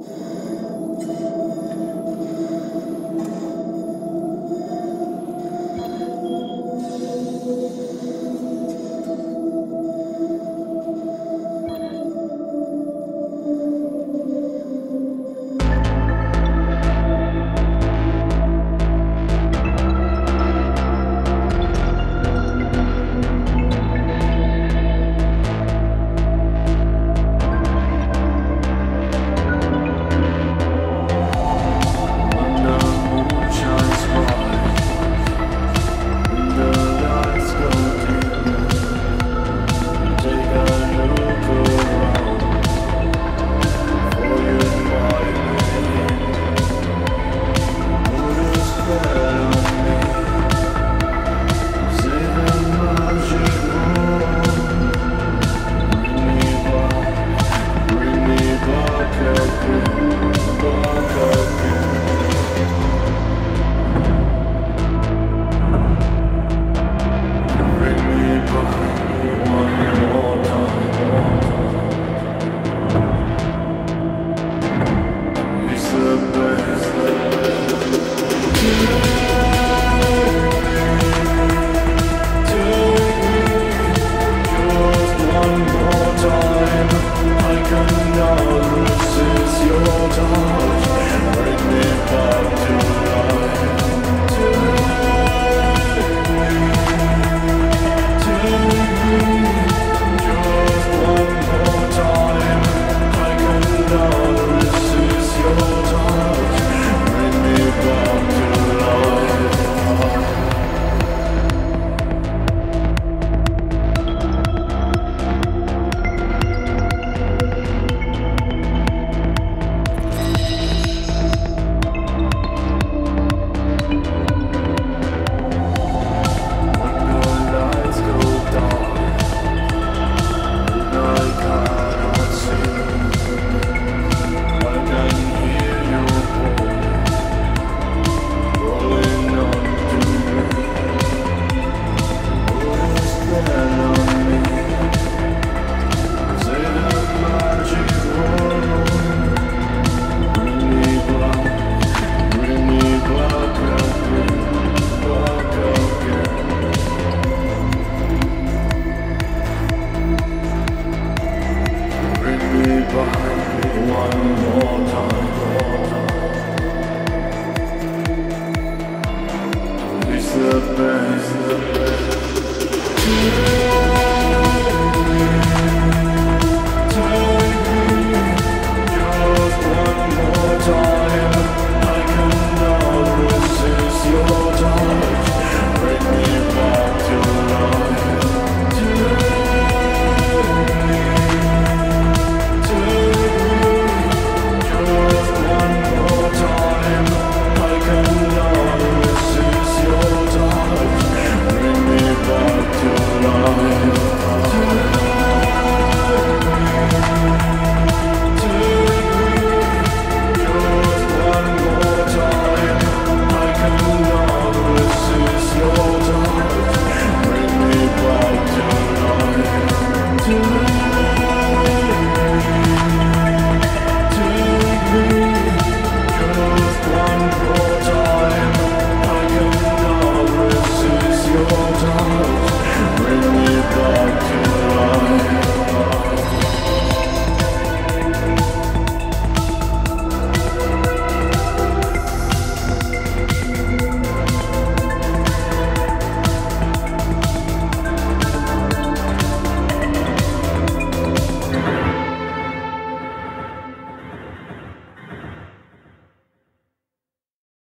Thank you. the best.